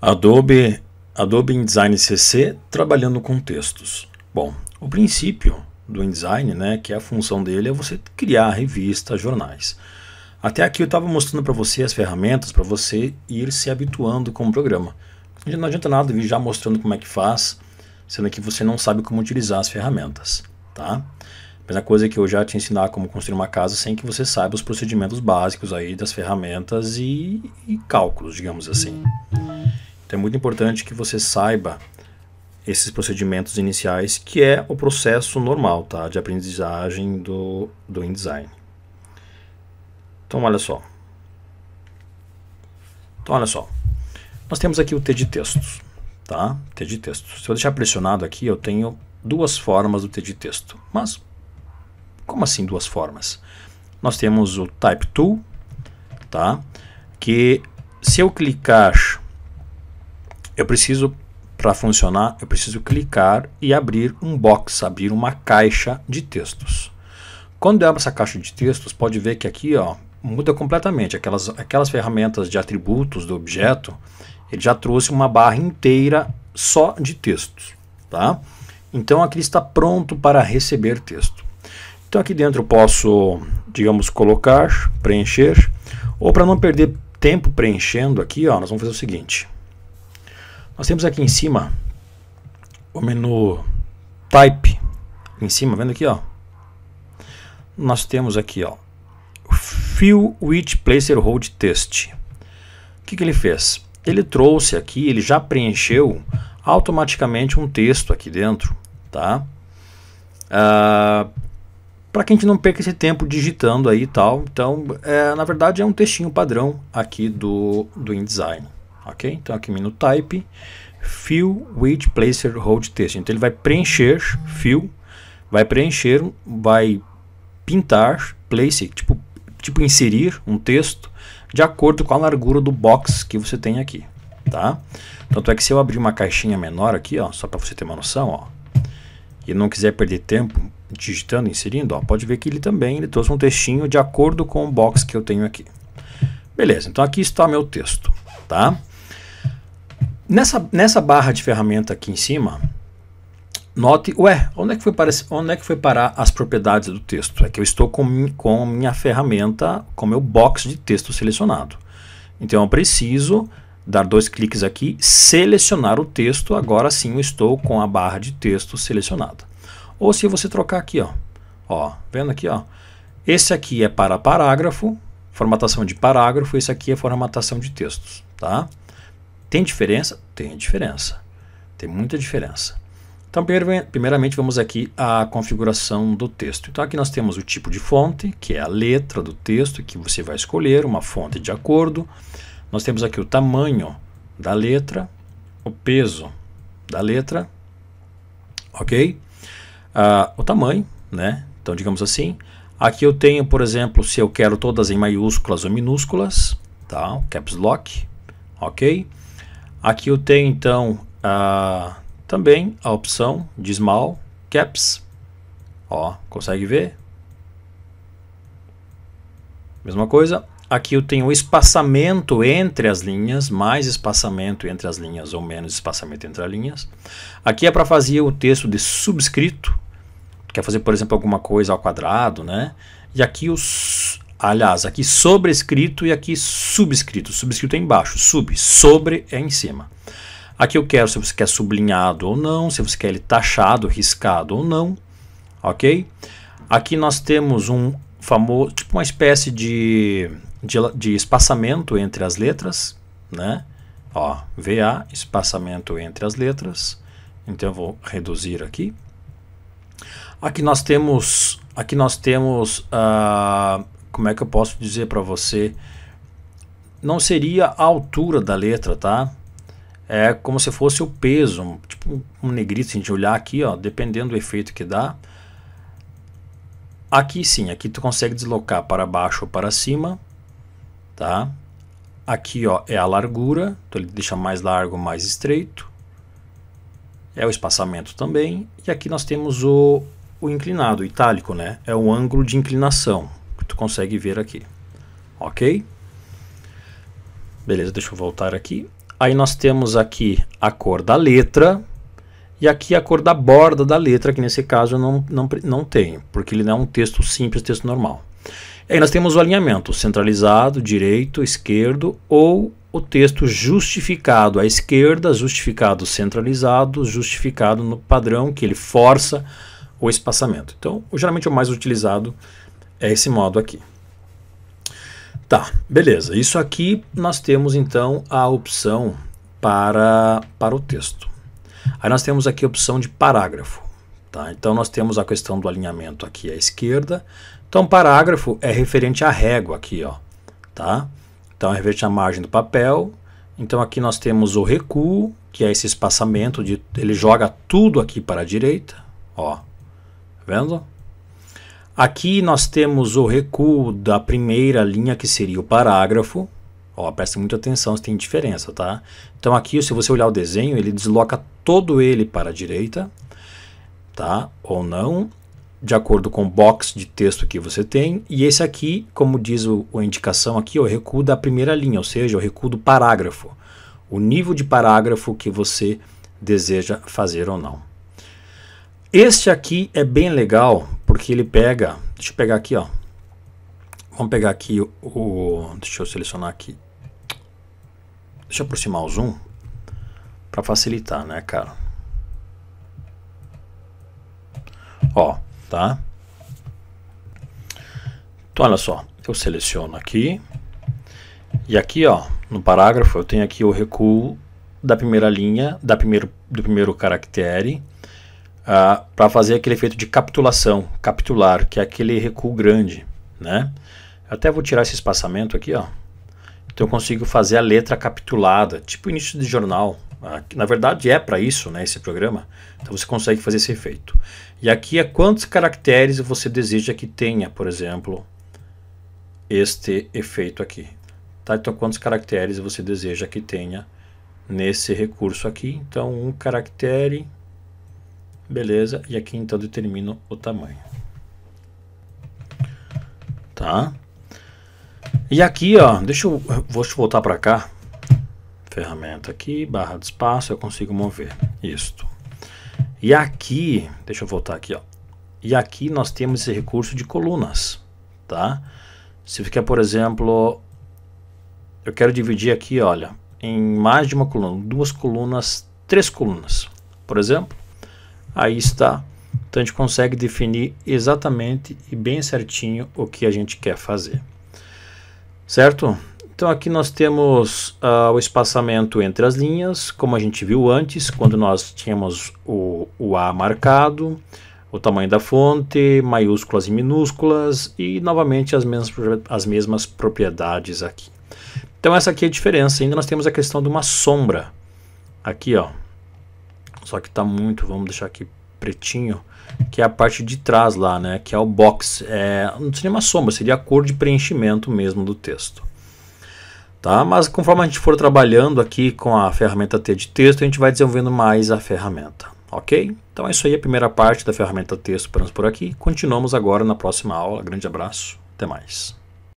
Adobe, Adobe InDesign CC trabalhando com textos. Bom, o princípio do InDesign, né, que é a função dele, é você criar revistas, jornais. Até aqui eu estava mostrando para você as ferramentas para você ir se habituando com o programa. Não adianta nada vir já mostrando como é que faz, sendo que você não sabe como utilizar as ferramentas, tá? Mesma coisa que eu já te ensinar como construir uma casa sem que você saiba os procedimentos básicos aí das ferramentas e, e cálculos, digamos assim. Então é muito importante que você saiba esses procedimentos iniciais, que é o processo normal tá, de aprendizagem do, do InDesign. Então, olha só. Então, olha só. Nós temos aqui o T de textos. Tá? T de textos. Se eu deixar pressionado aqui, eu tenho duas formas do T de texto. Mas, como assim duas formas? Nós temos o Type Tool, tá? que se eu clicar eu preciso, para funcionar, eu preciso clicar e abrir um box, abrir uma caixa de textos. Quando eu abro essa caixa de textos, pode ver que aqui ó, muda completamente. Aquelas, aquelas ferramentas de atributos do objeto, ele já trouxe uma barra inteira só de textos. Tá? Então aqui está pronto para receber texto. Então aqui dentro eu posso, digamos, colocar, preencher, ou para não perder tempo preenchendo aqui, ó, nós vamos fazer o seguinte. Nós temos aqui em cima o menu Type. Em cima, vendo aqui, ó. Nós temos aqui, ó. Fill with Placer Hold Test. O que, que ele fez? Ele trouxe aqui, ele já preencheu automaticamente um texto aqui dentro, tá? Uh, para que a gente não perca esse tempo digitando aí e tal. Então, é, na verdade, é um textinho padrão aqui do, do InDesign ok? Então aqui menu type, fill with placer hold text. Então ele vai preencher fill, vai preencher, vai pintar place, tipo, tipo inserir um texto de acordo com a largura do box que você tem aqui, tá? Tanto é que se eu abrir uma caixinha menor aqui, ó, só para você ter uma noção, ó, e não quiser perder tempo digitando, inserindo, ó, pode ver que ele também ele trouxe um textinho de acordo com o box que eu tenho aqui. Beleza, então aqui está meu texto, tá? Nessa, nessa barra de ferramenta aqui em cima, note, ué, onde é, que foi para, onde é que foi parar as propriedades do texto? É que eu estou com, com minha ferramenta, com meu box de texto selecionado. Então eu preciso dar dois cliques aqui, selecionar o texto, agora sim eu estou com a barra de texto selecionada. Ou se você trocar aqui, ó, ó, vendo aqui, ó, esse aqui é para parágrafo, formatação de parágrafo, esse aqui é formatação de textos, tá? Tem diferença? Tem diferença. Tem muita diferença. Então, primeiramente, vamos aqui à configuração do texto. Então, aqui nós temos o tipo de fonte, que é a letra do texto que você vai escolher, uma fonte de acordo. Nós temos aqui o tamanho da letra, o peso da letra, ok? Uh, o tamanho, né? Então, digamos assim. Aqui eu tenho, por exemplo, se eu quero todas em maiúsculas ou minúsculas, tá? Caps Lock, ok? Aqui eu tenho então a, também a opção de Small Caps. Ó, consegue ver? Mesma coisa. Aqui eu tenho o espaçamento entre as linhas, mais espaçamento entre as linhas ou menos espaçamento entre as linhas. Aqui é para fazer o texto de subscrito, quer fazer, por exemplo, alguma coisa ao quadrado, né? E aqui os, Aliás, aqui sobrescrito e aqui subscrito. Subscrito é embaixo, sub, sobre é em cima. Aqui eu quero se você quer sublinhado ou não, se você quer ele taxado, riscado ou não, ok? Aqui nós temos um famoso, tipo uma espécie de, de, de espaçamento entre as letras, né? Ó, VA, espaçamento entre as letras. Então eu vou reduzir aqui. Aqui nós temos, aqui nós temos uh, como é que eu posso dizer para você? Não seria a altura da letra, tá? É como se fosse o peso, tipo um negrito, se a gente olhar aqui, ó, dependendo do efeito que dá. Aqui sim, aqui tu consegue deslocar para baixo ou para cima, tá? Aqui, ó, é a largura, então ele deixa mais largo, mais estreito. É o espaçamento também. E aqui nós temos o, o inclinado, o itálico, né? É o ângulo de inclinação consegue ver aqui. Ok? Beleza, deixa eu voltar aqui. Aí nós temos aqui a cor da letra e aqui a cor da borda da letra, que nesse caso não, não, não tem, porque ele não é um texto simples, texto normal. Aí nós temos o alinhamento centralizado, direito, esquerdo ou o texto justificado à esquerda, justificado centralizado, justificado no padrão que ele força o espaçamento. Então, geralmente o mais utilizado é esse modo aqui. Tá, beleza. Isso aqui nós temos então a opção para, para o texto. Aí nós temos aqui a opção de parágrafo. Tá? Então nós temos a questão do alinhamento aqui à esquerda. Então parágrafo é referente à régua aqui, ó. Tá? Então é referente à margem do papel. Então aqui nós temos o recuo, que é esse espaçamento de ele joga tudo aqui para a direita, ó. Tá vendo? Aqui nós temos o recuo da primeira linha, que seria o parágrafo. Ó, preste muita atenção se tem diferença, tá? Então aqui, se você olhar o desenho, ele desloca todo ele para a direita, tá? Ou não, de acordo com o box de texto que você tem. E esse aqui, como diz o, a indicação aqui, é o recuo da primeira linha, ou seja, o recuo do parágrafo. O nível de parágrafo que você deseja fazer ou não. Este aqui é bem legal porque ele pega, deixa eu pegar aqui, ó. Vamos pegar aqui o, o deixa eu selecionar aqui. Deixa eu aproximar o zoom para facilitar, né, cara? Ó, tá? Então olha só, eu seleciono aqui e aqui, ó, no parágrafo eu tenho aqui o recuo da primeira linha, da primeiro, do primeiro caractere ah, para fazer aquele efeito de capitulação, capitular, que é aquele recuo grande, né? Eu até vou tirar esse espaçamento aqui, ó. Então eu consigo fazer a letra capitulada, tipo início de jornal. Uh, na verdade é para isso, né, esse programa. Então você consegue fazer esse efeito. E aqui é quantos caracteres você deseja que tenha, por exemplo, este efeito aqui. Tá? Então quantos caracteres você deseja que tenha nesse recurso aqui. Então um caractere Beleza, e aqui então determino o tamanho. Tá? E aqui, ó, deixa eu, vou voltar para cá. Ferramenta aqui, barra de espaço, eu consigo mover isto. E aqui, deixa eu voltar aqui, ó. E aqui nós temos esse recurso de colunas, tá? Se ficar, por exemplo, eu quero dividir aqui, olha, em mais de uma coluna, duas colunas, três colunas, por exemplo aí está. Então a gente consegue definir exatamente e bem certinho o que a gente quer fazer. Certo? Então aqui nós temos uh, o espaçamento entre as linhas, como a gente viu antes, quando nós tínhamos o, o A marcado, o tamanho da fonte, maiúsculas e minúsculas e novamente as mesmas, as mesmas propriedades aqui. Então essa aqui é a diferença. Ainda nós temos a questão de uma sombra. Aqui, ó, só que está muito, vamos deixar aqui pretinho, que é a parte de trás lá, né? Que é o box. É, não seria uma sombra, seria a cor de preenchimento mesmo do texto. Tá? Mas conforme a gente for trabalhando aqui com a ferramenta T de texto, a gente vai desenvolvendo mais a ferramenta. Ok? Então é isso aí, a primeira parte da ferramenta texto. Paramos por aqui. Continuamos agora na próxima aula. Grande abraço, até mais.